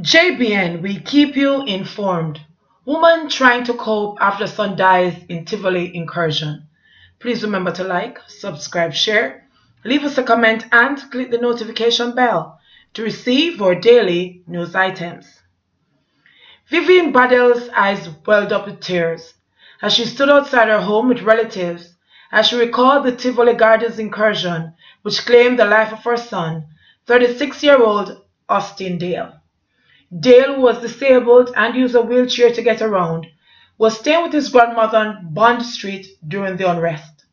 JBN, we keep you informed. Woman trying to cope after son dies in Tivoli incursion. Please remember to like, subscribe, share, leave us a comment and click the notification bell to receive our daily news items. Viviene Badel's eyes welled up with tears as she stood outside her home with relatives as she recalled the Tivoli Gardens incursion which claimed the life of her son, 36-year-old Austin Dale. Dale, was disabled and used a wheelchair to get around, was staying with his grandmother on Bond Street during the unrest.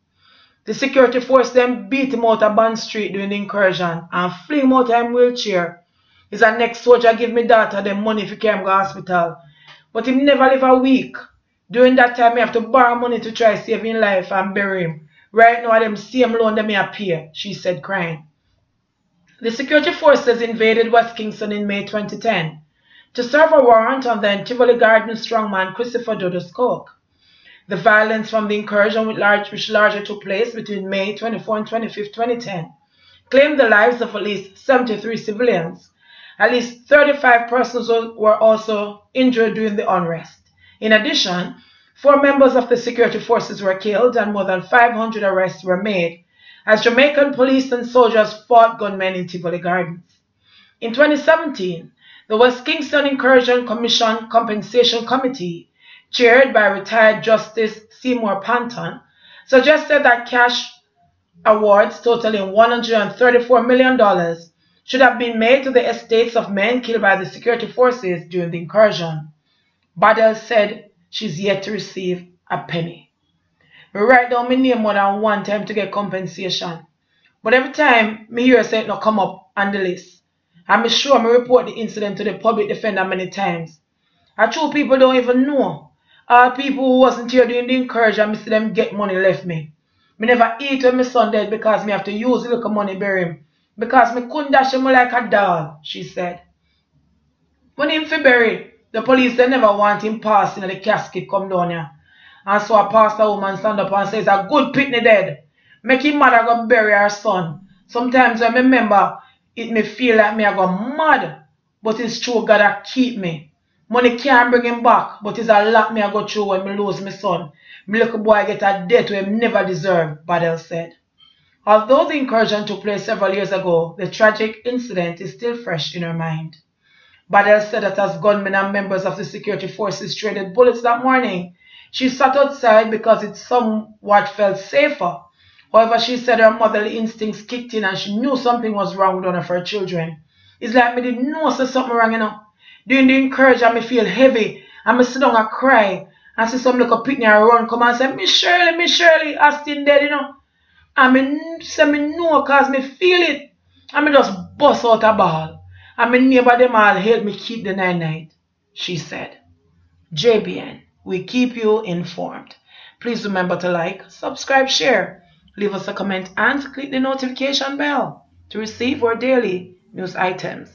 The security force then beat him out of Bond Street during the incursion and flew him out of his wheelchair. He's a next soldier give me daughter the money if he came to hospital. But he never live a week. During that time, I have to borrow money to try saving life and bury him. Right now, them same loan that me appear, she said, crying. The security forces invaded West Kingston in May 2010 to serve a warrant on the Tivoli Garden strongman Christopher Dudus Coke. The violence from the incursion large, which largely took place between May 24 and 25, 2010, claimed the lives of at least 73 civilians. At least 35 persons were also injured during the unrest. In addition, four members of the security forces were killed and more than 500 arrests were made as Jamaican police and soldiers fought gunmen in Tivoli Gardens. In 2017, the West Kingston Incursion Commission Compensation Committee, chaired by retired Justice Seymour Panton, suggested that cash awards totaling $134 million should have been made to the estates of men killed by the security forces during the incursion. Badel said she's yet to receive a penny. We write down my name more than one time to get compensation. But every time me hear say it not come up on the list. I'm sure I report the incident to the public defender many times. I true people don't even know. All people who wasn't here during the incursion, I see them get money left me. Me never eat when my son dead because me have to use the little money bury him. Because me couldn't dash him like a doll, she said. When him fi bury, the police they never want him passing the casket come down here. And so a pastor woman stand up and says a good pitney dead. Make him mother go bury her son. Sometimes I remember it may feel like me I go mad, but it's true God a keep me. Money can't bring him back, but it's a lot me I go through when me lose my son. Me little boy get a death we never deserve, Badel said. Although the incursion took place several years ago, the tragic incident is still fresh in her mind. Badel said that as gunmen and members of the security forces traded bullets that morning, she sat outside because it somewhat felt safer However, she said her motherly instincts kicked in and she knew something was wrong with one of her children. It's like me didn't know so something wrong, you know. During the encouragement, me feel heavy me sit down and cry. And see some little pitney and run come and say, Miss Shirley, Miss Shirley, Austin dead, you know. And me say me know cause me feel it. And me just bust out a ball. And me neighbor them all help me keep the night night, she said. JBN, we keep you informed. Please remember to like, subscribe, share leave us a comment and click the notification bell to receive our daily news items.